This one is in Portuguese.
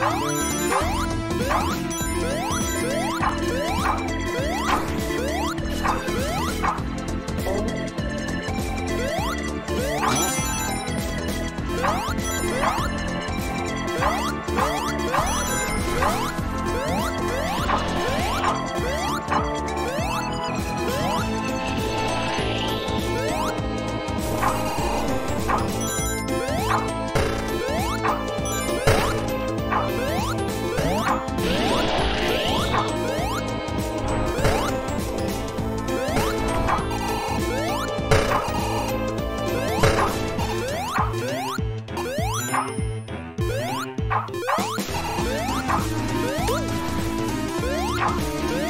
Oh, my God. Yeah.